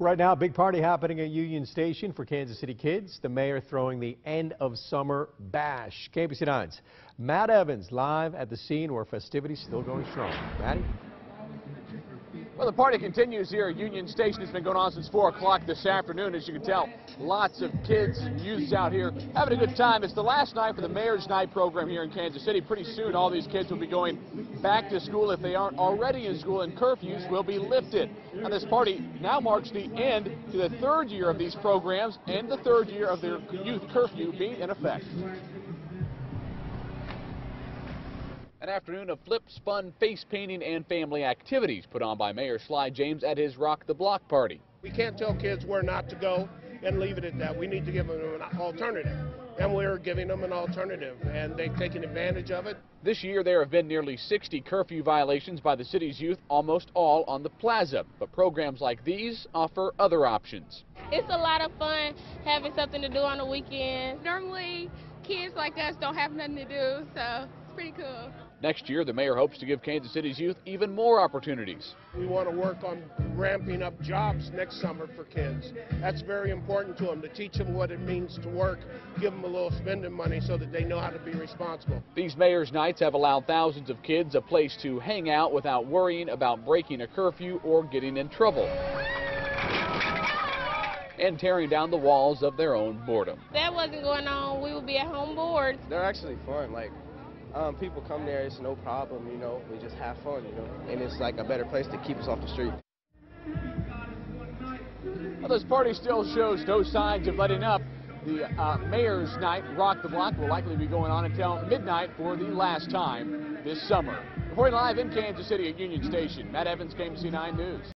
Right now, big party happening at Union Station for Kansas City kids. The mayor throwing the end of summer bash. KMBC 9's Matt Evans live at the scene where festivities still going strong. Matty? Well, the party continues here at Union Station. It's been going on since 4 o'clock this afternoon. As you can tell, lots of kids and youths out here having a good time. It's the last night for the Mayor's Night program here in Kansas City. Pretty soon, all these kids will be going back to school if they aren't already in school, and curfews will be lifted. Now, this party now marks the end to the third year of these programs and the third year of their youth curfew being in effect. An afternoon of flip, spun, face painting, and family activities put on by Mayor Sly James at his Rock the Block party. We can't tell kids where not to go and leave it at that. We need to give them an alternative. And we're giving them an alternative, and they've taken advantage of it. This year, there have been nearly 60 curfew violations by the city's youth, almost all on the plaza. But programs like these offer other options. It's a lot of fun having something to do on the weekend. Normally, kids like us don't have nothing to do, so it's pretty cool. Next year, the mayor hopes to give Kansas City's youth even more opportunities. We want to work on ramping up jobs next summer for kids. That's very important to them, to teach them what it means to work, give them a little spending money so that they know how to be responsible. These mayor's nights have allowed thousands of kids a place to hang out without worrying about breaking a curfew or getting in trouble. And tearing down the walls of their own boredom. If that wasn't going on, we would be at home bored. They're actually fun. Like, um, people come there, it's no problem, you know. We just have fun, you know. And it's like a better place to keep us off the street. Well, this party still shows no signs of letting up. The uh, mayor's night, Rock the Block, will likely be going on until midnight for the last time this summer. Reporting live in Kansas City at Union Station, Matt Evans, KMBC 9 News.